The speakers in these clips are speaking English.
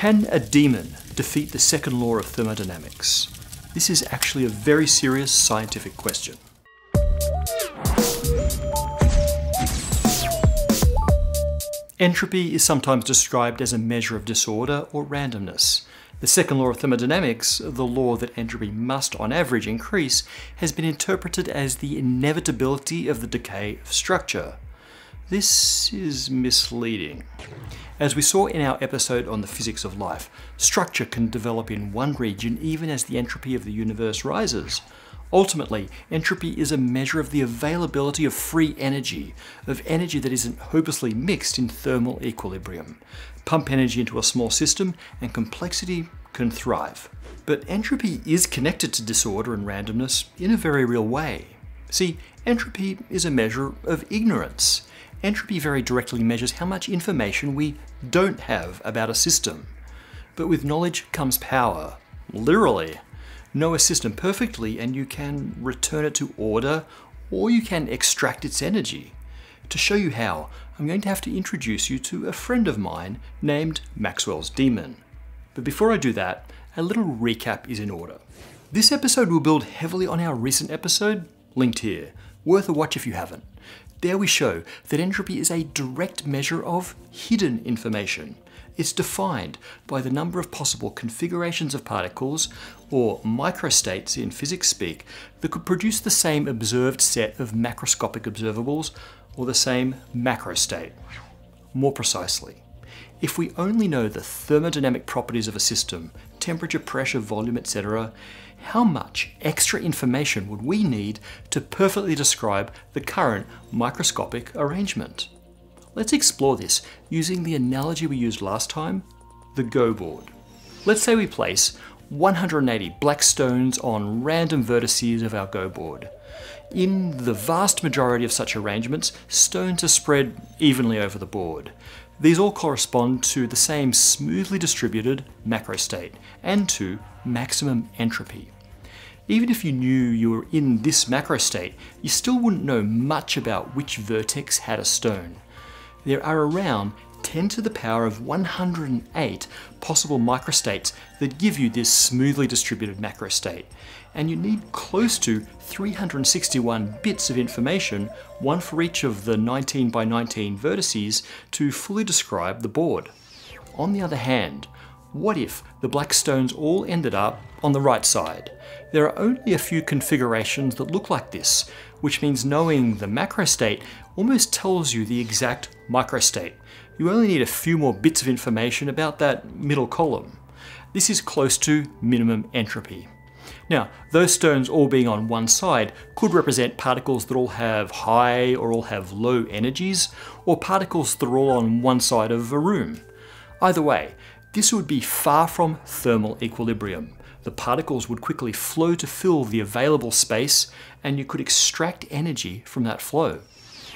Can a demon defeat the second law of thermodynamics? This is actually a very serious scientific question. Entropy is sometimes described as a measure of disorder or randomness. The second law of thermodynamics, the law that entropy must on average increase, has been interpreted as the inevitability of the decay of structure. This is misleading. As we saw in our episode on the physics of life, structure can develop in one region even as the entropy of the universe rises. Ultimately, entropy is a measure of the availability of free energy, of energy that isn't hopelessly mixed in thermal equilibrium. Pump energy into a small system and complexity can thrive. But entropy is connected to disorder and randomness in a very real way. See, entropy is a measure of ignorance. Entropy very directly measures how much information we don't have about a system. But with knowledge comes power, literally know a system perfectly and you can return it to order or you can extract its energy. To show you how, I'm going to have to introduce you to a friend of mine named Maxwell's Demon. But before I do that, a little recap is in order. This episode will build heavily on our recent episode, linked here. Worth a watch if you haven't. There we show that entropy is a direct measure of hidden information. It's defined by the number of possible configurations of particles, or microstates in physics speak, that could produce the same observed set of macroscopic observables, or the same macrostate. More precisely, if we only know the thermodynamic properties of a system, temperature, pressure, volume, etc., how much extra information would we need to perfectly describe the current microscopic arrangement? Let's explore this using the analogy we used last time, the Go board. Let's say we place 180 black stones on random vertices of our Go board. In the vast majority of such arrangements, stones are spread evenly over the board. These all correspond to the same smoothly distributed macrostate and to maximum entropy. Even if you knew you were in this macrostate, you still wouldn't know much about which vertex had a stone there are around 10 to the power of 108 possible microstates that give you this smoothly distributed macrostate. And you need close to 361 bits of information, one for each of the 19 by 19 vertices, to fully describe the board. On the other hand, what if the black stones all ended up on the right side? There are only a few configurations that look like this, which means knowing the macro state almost tells you the exact micro state. You only need a few more bits of information about that middle column. This is close to minimum entropy. Now, those stones all being on one side could represent particles that all have high or all have low energies, or particles that are all on one side of a room. Either way, this would be far from thermal equilibrium. The particles would quickly flow to fill the available space, and you could extract energy from that flow.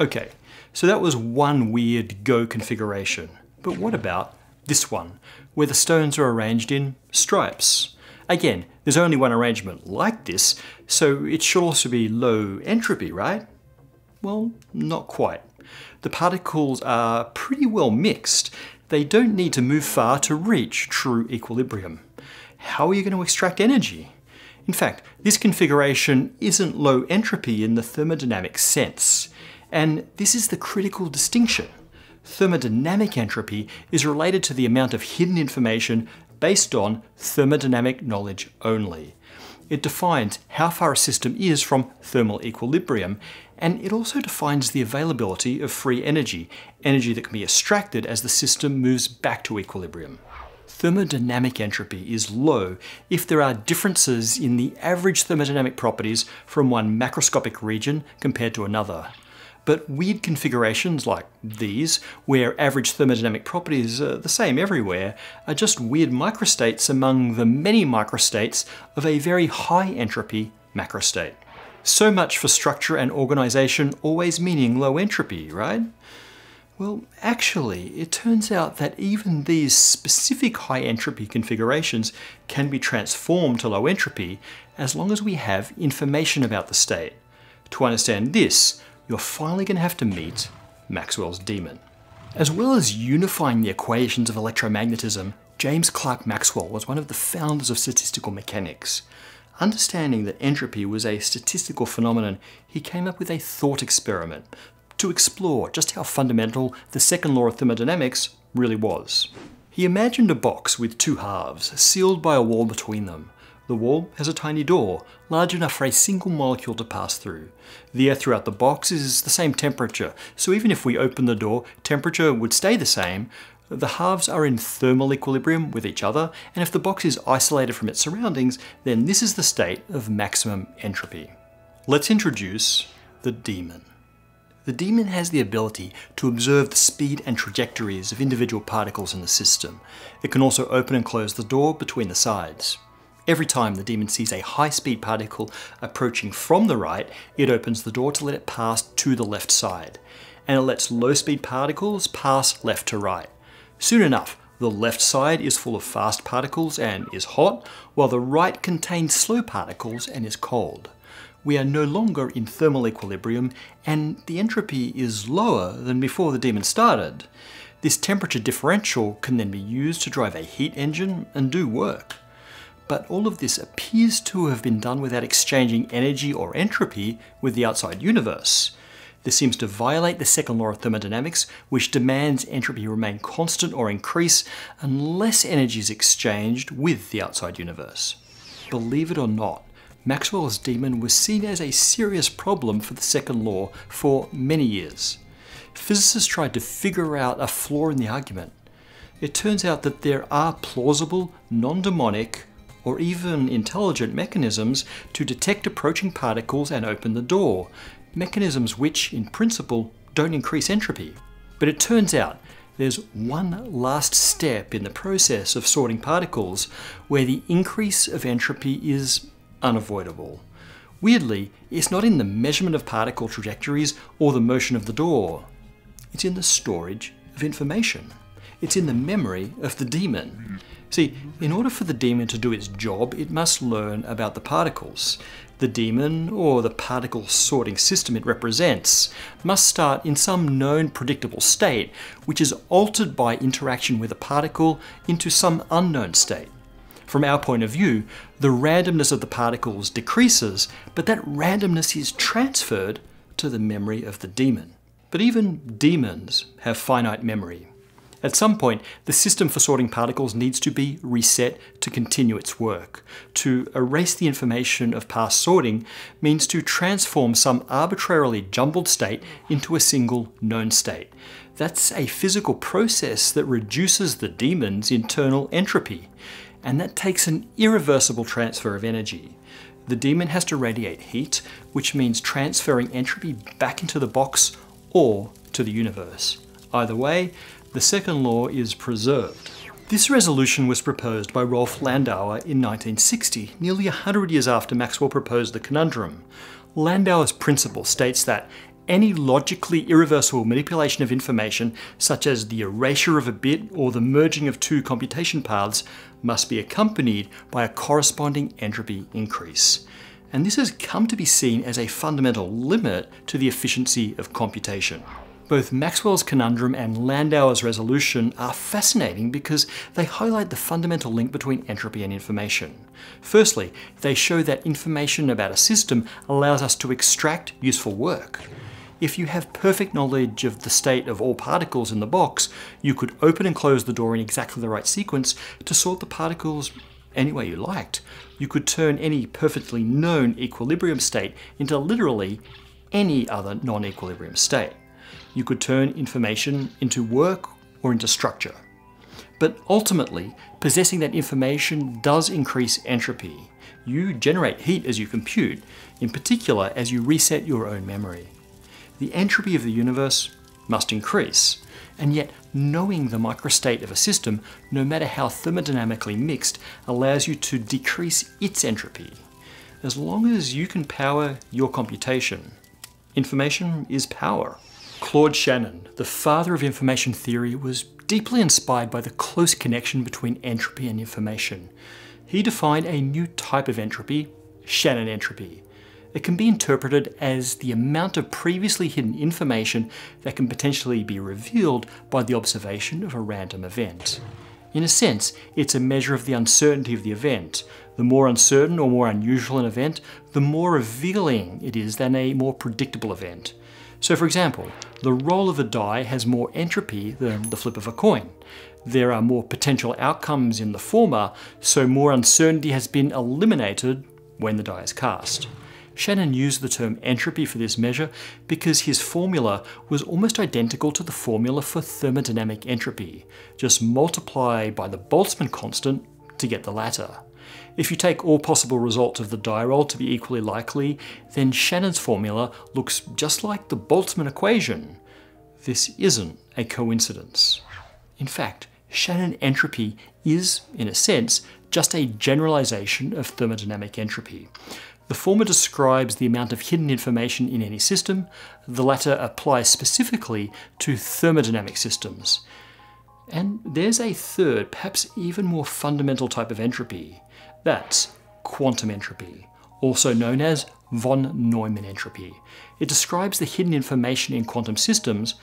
Okay, so that was one weird Go configuration. But what about this one, where the stones are arranged in stripes? Again, there's only one arrangement like this, so it should also be low entropy, right? Well, not quite. The particles are pretty well mixed, they don't need to move far to reach true equilibrium. How are you going to extract energy? In fact, this configuration isn't low entropy in the thermodynamic sense. And this is the critical distinction. Thermodynamic entropy is related to the amount of hidden information based on thermodynamic knowledge only. It defines how far a system is from thermal equilibrium, and it also defines the availability of free energy, energy that can be extracted as the system moves back to equilibrium. Thermodynamic entropy is low if there are differences in the average thermodynamic properties from one macroscopic region compared to another. But weird configurations like these, where average thermodynamic properties are the same everywhere, are just weird microstates among the many microstates of a very high entropy macrostate. So much for structure and organization always meaning low entropy, right? Well, actually, it turns out that even these specific high entropy configurations can be transformed to low entropy as long as we have information about the state. To understand this, you're finally going to have to meet Maxwell's demon. As well as unifying the equations of electromagnetism, James Clerk Maxwell was one of the founders of statistical mechanics. Understanding that entropy was a statistical phenomenon, he came up with a thought experiment to explore just how fundamental the second law of thermodynamics really was. He imagined a box with two halves, sealed by a wall between them. The wall has a tiny door, large enough for a single molecule to pass through. The air throughout the box is the same temperature, so even if we open the door, temperature would stay the same, the halves are in thermal equilibrium with each other, and if the box is isolated from its surroundings, then this is the state of maximum entropy. Let's introduce the demon. The demon has the ability to observe the speed and trajectories of individual particles in the system. It can also open and close the door between the sides. Every time the demon sees a high-speed particle approaching from the right, it opens the door to let it pass to the left side, and it lets low-speed particles pass left to right. Soon enough, the left side is full of fast particles and is hot, while the right contains slow particles and is cold. We are no longer in thermal equilibrium and the entropy is lower than before the demon started. This temperature differential can then be used to drive a heat engine and do work. But all of this appears to have been done without exchanging energy or entropy with the outside universe. This seems to violate the second law of thermodynamics, which demands entropy remain constant or increase unless energy is exchanged with the outside universe. Believe it or not, Maxwell's demon was seen as a serious problem for the second law for many years. Physicists tried to figure out a flaw in the argument. It turns out that there are plausible, non-demonic, or even intelligent mechanisms to detect approaching particles and open the door, mechanisms which, in principle, don't increase entropy. But it turns out there's one last step in the process of sorting particles where the increase of entropy is unavoidable. Weirdly, it's not in the measurement of particle trajectories or the motion of the door. It's in the storage of information. It's in the memory of the demon. See, in order for the demon to do its job, it must learn about the particles. The demon, or the particle sorting system it represents, must start in some known predictable state, which is altered by interaction with a particle into some unknown state. From our point of view, the randomness of the particles decreases, but that randomness is transferred to the memory of the demon. But even demons have finite memory. At some point, the system for sorting particles needs to be reset to continue its work. To erase the information of past sorting means to transform some arbitrarily jumbled state into a single known state. That's a physical process that reduces the demon's internal entropy, and that takes an irreversible transfer of energy. The demon has to radiate heat, which means transferring entropy back into the box or to the universe. Either way, the second law is preserved. This resolution was proposed by Rolf Landauer in 1960, nearly 100 years after Maxwell proposed the conundrum. Landauer's principle states that any logically irreversible manipulation of information, such as the erasure of a bit or the merging of two computation paths, must be accompanied by a corresponding entropy increase. And this has come to be seen as a fundamental limit to the efficiency of computation. Both Maxwell's conundrum and Landauer's resolution are fascinating because they highlight the fundamental link between entropy and information. Firstly, they show that information about a system allows us to extract useful work. If you have perfect knowledge of the state of all particles in the box, you could open and close the door in exactly the right sequence to sort the particles any way you liked. You could turn any perfectly known equilibrium state into literally any other non-equilibrium state you could turn information into work or into structure. But ultimately, possessing that information does increase entropy. You generate heat as you compute, in particular as you reset your own memory. The entropy of the universe must increase, and yet knowing the microstate of a system, no matter how thermodynamically mixed, allows you to decrease its entropy. As long as you can power your computation, information is power. Claude Shannon, the father of information theory, was deeply inspired by the close connection between entropy and information. He defined a new type of entropy, Shannon entropy. It can be interpreted as the amount of previously hidden information that can potentially be revealed by the observation of a random event. In a sense, it's a measure of the uncertainty of the event. The more uncertain or more unusual an event, the more revealing it is than a more predictable event. So for example, the roll of a die has more entropy than the flip of a coin. There are more potential outcomes in the former, so more uncertainty has been eliminated when the die is cast. Shannon used the term entropy for this measure because his formula was almost identical to the formula for thermodynamic entropy. Just multiply by the Boltzmann constant to get the latter. If you take all possible results of the die roll to be equally likely, then Shannon's formula looks just like the Boltzmann equation. This isn't a coincidence. In fact, Shannon entropy is, in a sense, just a generalization of thermodynamic entropy. The former describes the amount of hidden information in any system, the latter applies specifically to thermodynamic systems. And there's a third, perhaps even more fundamental type of entropy. That's quantum entropy, also known as von Neumann entropy. It describes the hidden information in quantum systems,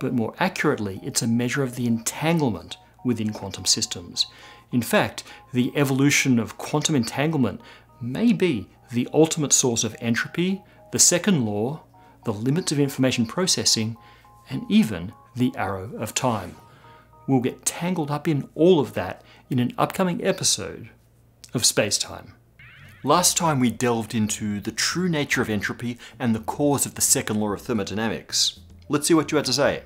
but more accurately, it's a measure of the entanglement within quantum systems. In fact, the evolution of quantum entanglement may be the ultimate source of entropy, the second law, the limits of information processing, and even the arrow of time. We'll get tangled up in all of that in an upcoming episode of Space Time. Last time we delved into the true nature of entropy and the cause of the second law of thermodynamics. Let's see what you had to say.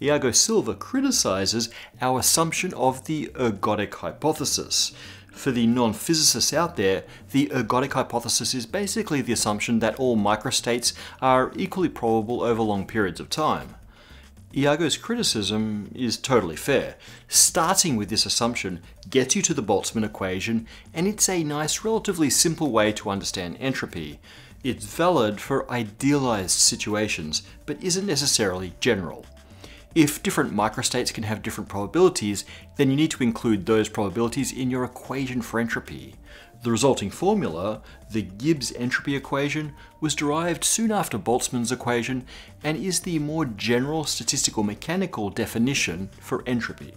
Iago Silva criticizes our assumption of the ergodic hypothesis, for the non-physicists out there, the ergodic hypothesis is basically the assumption that all microstates are equally probable over long periods of time. Iago's criticism is totally fair. Starting with this assumption gets you to the Boltzmann equation, and it's a nice, relatively simple way to understand entropy. It's valid for idealized situations, but isn't necessarily general. If different microstates can have different probabilities, then you need to include those probabilities in your equation for entropy. The resulting formula, the Gibbs entropy equation, was derived soon after Boltzmann's equation and is the more general statistical mechanical definition for entropy.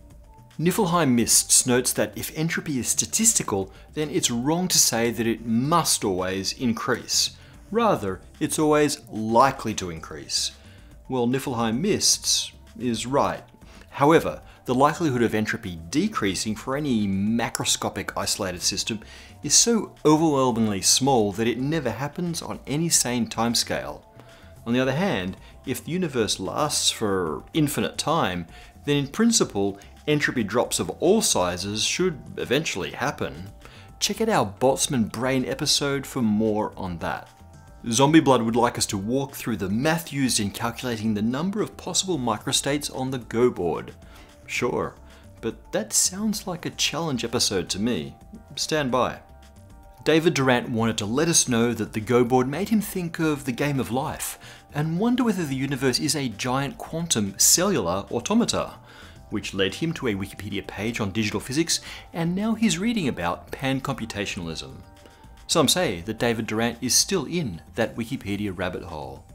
Niflheim-Mists notes that if entropy is statistical, then it's wrong to say that it must always increase. Rather, it's always likely to increase. Well, Niflheim-Mists is right. However, the likelihood of entropy decreasing for any macroscopic isolated system is so overwhelmingly small that it never happens on any sane timescale. On the other hand, if the universe lasts for infinite time, then in principle, entropy drops of all sizes should eventually happen. Check out our Boltzmann Brain episode for more on that. Zombie Blood would like us to walk through the math used in calculating the number of possible microstates on the Go board. Sure, but that sounds like a challenge episode to me. Stand by. David Durant wanted to let us know that the Go board made him think of the game of life and wonder whether the universe is a giant quantum cellular automata, which led him to a Wikipedia page on digital physics, and now he's reading about pan-computationalism. Some say that David Durant is still in that Wikipedia rabbit hole.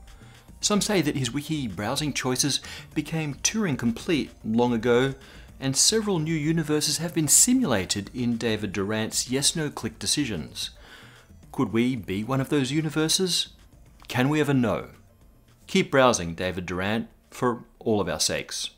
Some say that his wiki browsing choices became Turing complete long ago, and several new universes have been simulated in David Durant's yes no click decisions. Could we be one of those universes? Can we ever know? Keep browsing, David Durant, for all of our sakes.